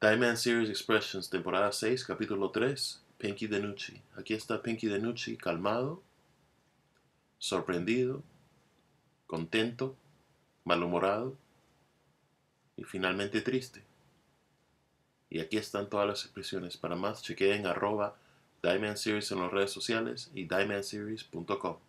Diamond Series Expressions, temporada 6, capítulo 3, Pinky Denucci. Aquí está Pinky Denucci calmado, sorprendido, contento, malhumorado y finalmente triste. Y aquí están todas las expresiones. Para más, chequeen arroba Diamond Series en las redes sociales y diamondseries.com.